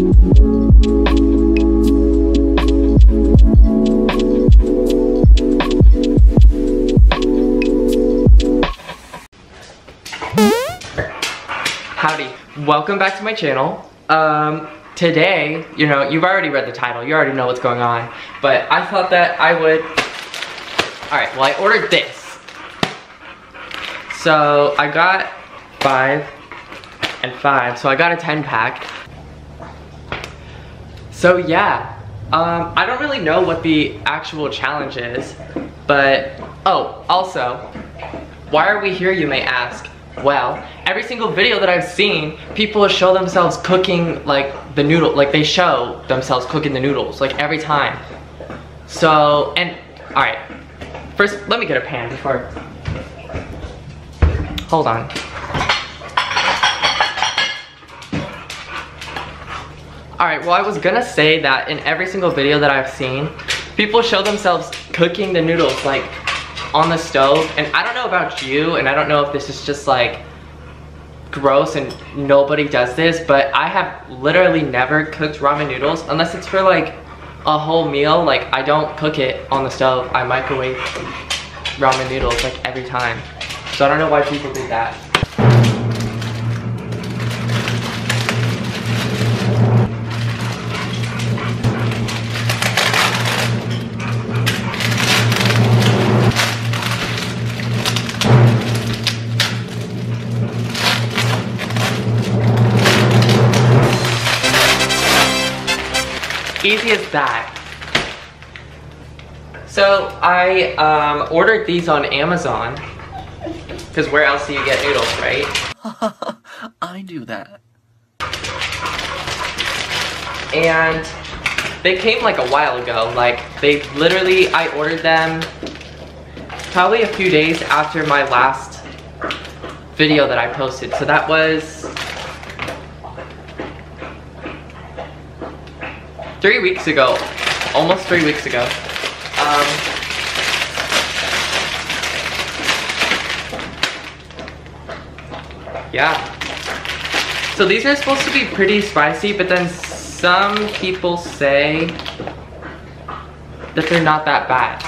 Howdy, welcome back to my channel. Um, today, you know, you've already read the title, you already know what's going on, but I thought that I would, alright, well I ordered this. So, I got five and five, so I got a 10 pack. So yeah, um, I don't really know what the actual challenge is, but, oh, also, why are we here you may ask? Well, every single video that I've seen, people show themselves cooking like the noodle, like they show themselves cooking the noodles, like every time. So, and, alright, first let me get a pan before, hold on. Alright, well I was gonna say that in every single video that I've seen, people show themselves cooking the noodles like on the stove. And I don't know about you and I don't know if this is just like gross and nobody does this but I have literally never cooked ramen noodles unless it's for like a whole meal. Like I don't cook it on the stove. I microwave ramen noodles like every time. So I don't know why people do that As that. So I um, ordered these on Amazon because where else do you get noodles, right? I do that. And they came like a while ago. Like they literally, I ordered them probably a few days after my last video that I posted. So that was three weeks ago, almost three weeks ago. Um, yeah. So these are supposed to be pretty spicy, but then some people say that they're not that bad.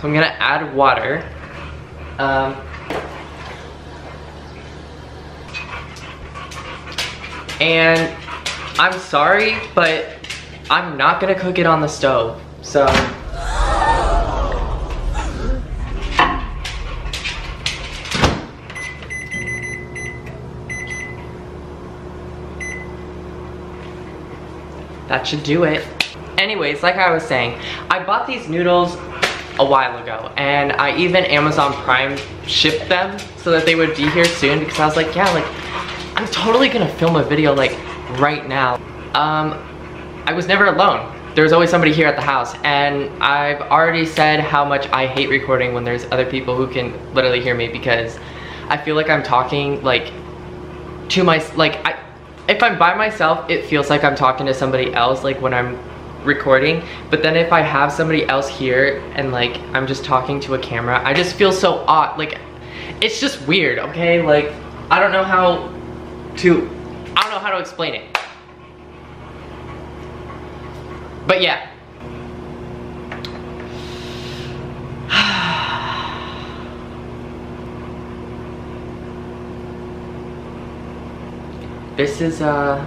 So I'm gonna add water. Um, And I'm sorry, but I'm not gonna cook it on the stove. So. That should do it. Anyways, like I was saying, I bought these noodles a while ago and I even Amazon Prime shipped them so that they would be here soon because I was like, yeah, like I'm totally gonna film a video like right now. Um, I was never alone. There's always somebody here at the house and I've already said how much I hate recording when there's other people who can literally hear me because I feel like I'm talking like to my, like I, if I'm by myself, it feels like I'm talking to somebody else like when I'm recording but then if I have somebody else here and like I'm just talking to a camera I just feel so odd like it's just weird okay like I don't know how to, I don't know how to explain it. But yeah. this is, uh,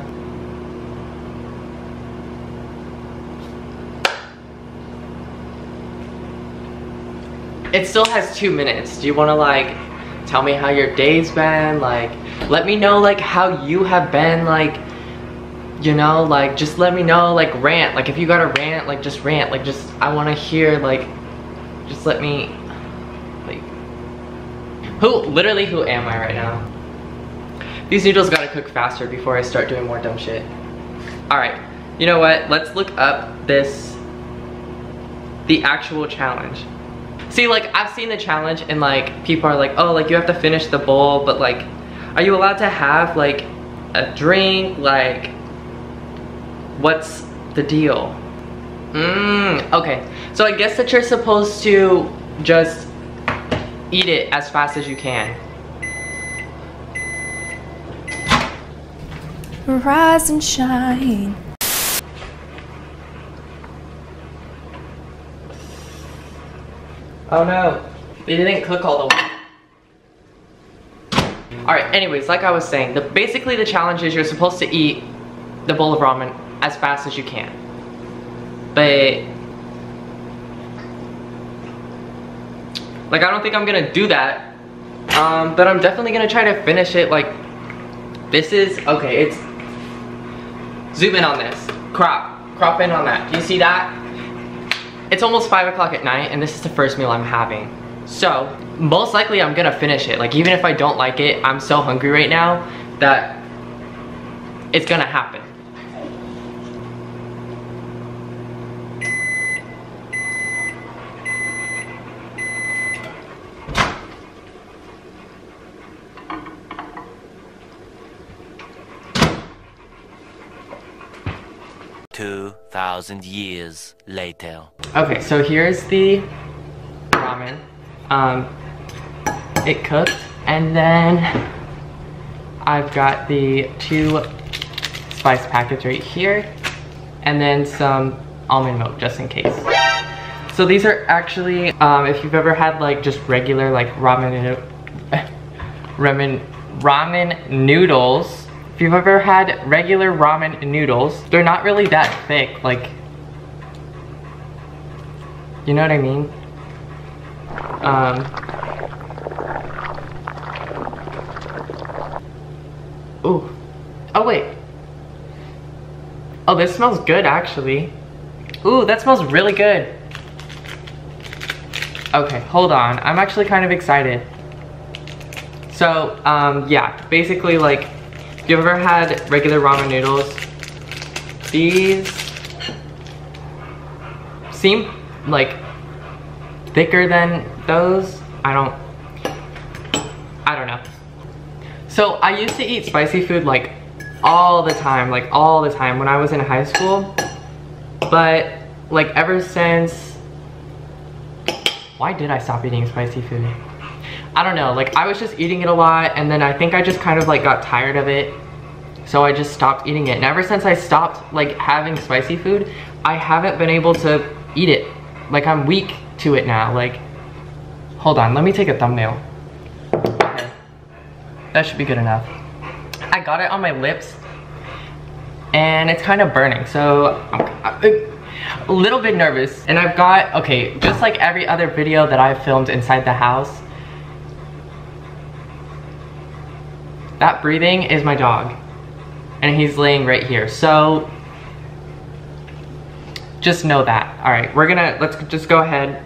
it still has two minutes. Do you want to like tell me how your day's been? Like, let me know like how you have been like you know like just let me know like rant. Like if you got a rant like just rant. Like just I want to hear like just let me like who literally who am I right now? These noodles gotta cook faster before I start doing more dumb shit. Alright you know what? Let's look up this the actual challenge. See like I've seen the challenge and like people are like oh like you have to finish the bowl but like are you allowed to have like a drink? Like, what's the deal? Mmm, okay. So I guess that you're supposed to just eat it as fast as you can. rise and shine. Oh no, they didn't cook all the way. Anyways, like I was saying, the basically the challenge is you're supposed to eat the bowl of ramen as fast as you can. But like I don't think I'm gonna do that. Um, but I'm definitely gonna try to finish it like this is okay, it's zoom in on this. Crop. Crop in on that. Do you see that? It's almost 5 o'clock at night and this is the first meal I'm having. So, most likely I'm gonna finish it. Like even if I don't like it, I'm so hungry right now that it's gonna happen. Two thousand years later. Okay, so here's the ramen. Um, it cooked, and then I've got the two spice packets right here, and then some almond milk just in case. So these are actually, um, if you've ever had like just regular like ramen, ramen, ramen noodles. If you've ever had regular ramen noodles, they're not really that thick. Like, you know what I mean? Um. Ooh. Oh wait. Oh, this smells good actually. Ooh, that smells really good. Okay, hold on. I'm actually kind of excited. So, um, yeah, basically like, if you've ever had regular ramen noodles, these seem like thicker than those. I don't, I don't know. So I used to eat spicy food like all the time, like all the time when I was in high school. But like ever since, why did I stop eating spicy food? I don't know, like I was just eating it a lot and then I think I just kind of like got tired of it. So I just stopped eating it. And ever since I stopped like having spicy food, I haven't been able to eat it. Like I'm weak to it now. Like, hold on, let me take a thumbnail. That should be good enough. I got it on my lips and it's kind of burning. So I'm a little bit nervous. And I've got, okay, just like every other video that I've filmed inside the house, that breathing is my dog. And he's laying right here. So just know that. All right, we're gonna, let's just go ahead.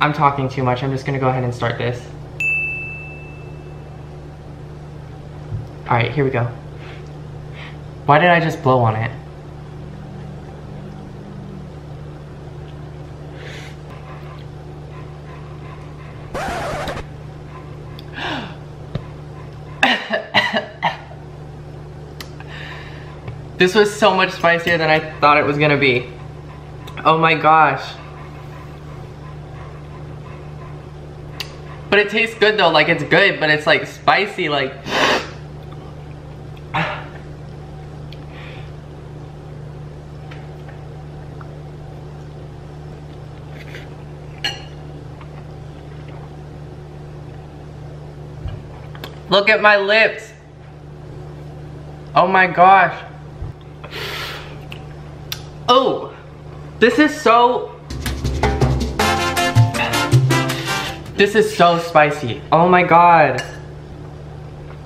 I'm talking too much. I'm just gonna go ahead and start this. All right, here we go. Why did I just blow on it? this was so much spicier than I thought it was gonna be. Oh my gosh. But it tastes good though, like it's good, but it's like spicy, like Look at my lips. Oh my gosh. Oh, this is so, this is so spicy. Oh my God.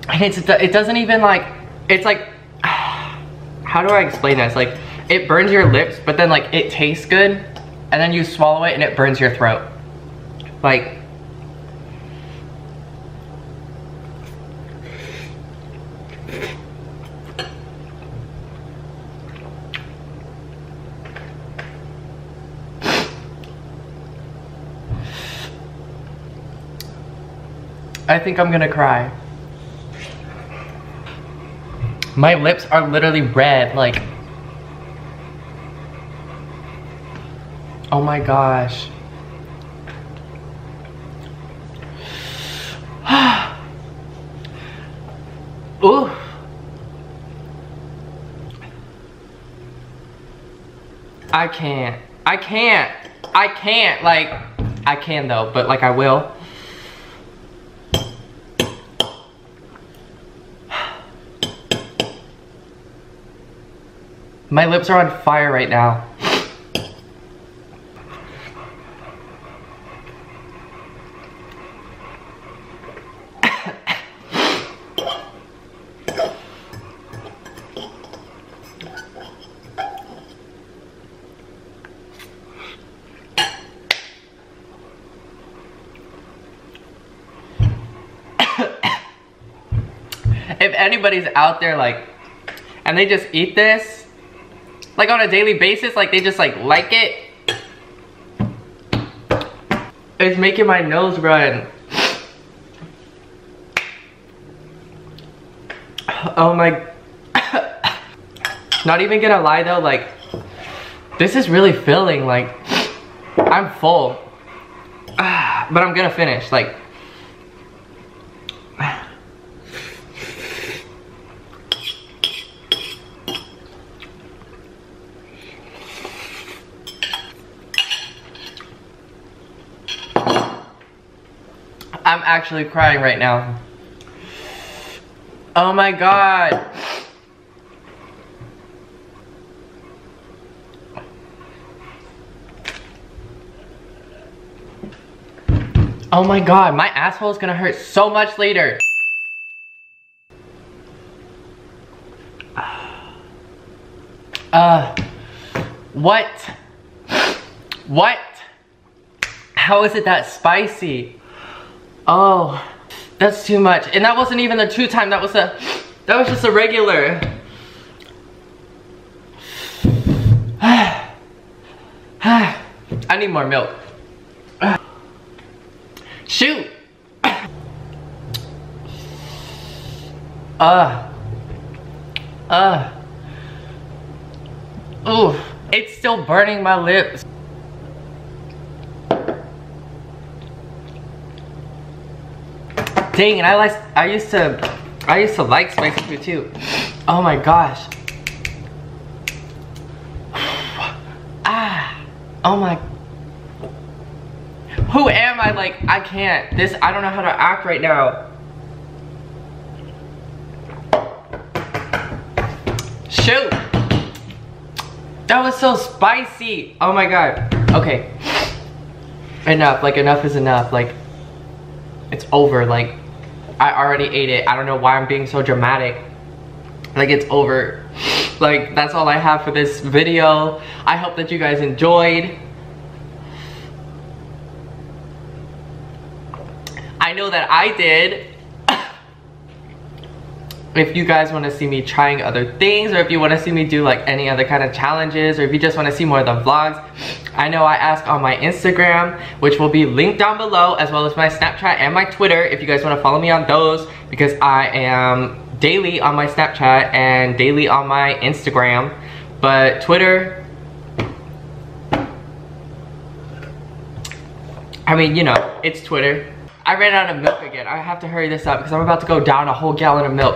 And it's, it doesn't even like, it's like, how do I explain this? Like, it burns your lips, but then like, it tastes good, and then you swallow it and it burns your throat. Like, I think I'm gonna cry. My lips are literally red, like. Oh my gosh. Ooh. I can't. I can't. I can't. Like, I can though, but like I will. My lips are on fire right now. if anybody's out there like and they just eat this like on a daily basis like they just like like it. It's making my nose run. Oh my not even gonna lie though like this is really filling like I'm full. But I'm gonna finish like I'm actually crying right now. Oh my god. Oh my god, my asshole is gonna hurt so much later. Uh, what? What? How is it that spicy? Oh, that's too much. And that wasn't even a two time, that was a, that was just a regular. I need more milk. Shoot! Uh. Uh. Ooh, it's still burning my lips. Dang, and I like I used to I used to like spicy food too. Oh my gosh. ah. Oh my Who am I? Like I can't. This I don't know how to act right now. Shoot. That was so spicy. Oh my god. Okay. Enough. Like enough is enough. Like it's over. Like I already ate it. I don't know why I'm being so dramatic. Like it's over. Like that's all I have for this video. I hope that you guys enjoyed. I know that I did. if you guys want to see me trying other things or if you want to see me do like any other kind of challenges or if you just want to see more of the vlogs I know I ask on my Instagram which will be linked down below as well as my Snapchat and my Twitter if you guys want to follow me on those because I am daily on my Snapchat and daily on my Instagram but Twitter I mean you know it's Twitter I ran out of milk again. I have to hurry this up because I'm about to go down a whole gallon of milk.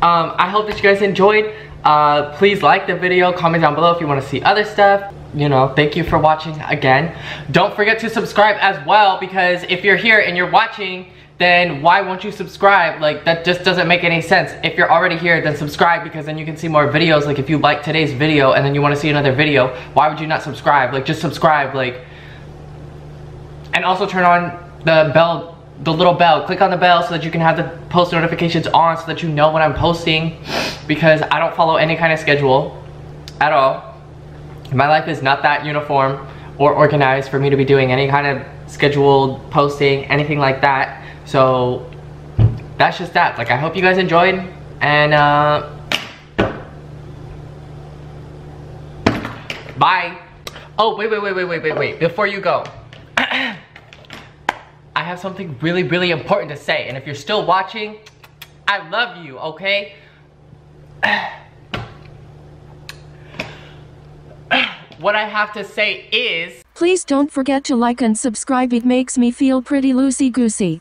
Um, I hope that you guys enjoyed. Uh, please like the video, comment down below if you want to see other stuff. You know, thank you for watching again. Don't forget to subscribe as well because if you're here and you're watching, then why won't you subscribe? Like, that just doesn't make any sense. If you're already here, then subscribe because then you can see more videos. Like, if you like today's video and then you want to see another video, why would you not subscribe? Like, just subscribe, like, and also turn on the bell the little bell. Click on the bell so that you can have the post notifications on so that you know when I'm posting because I don't follow any kind of schedule at all. My life is not that uniform or organized for me to be doing any kind of scheduled posting, anything like that. So that's just that. Like I hope you guys enjoyed and uh, bye. Oh, wait, wait, wait, wait, wait, wait, wait. Before you go. I have something really, really important to say. And if you're still watching, I love you, okay? what I have to say is... Please don't forget to like and subscribe. It makes me feel pretty loosey-goosey.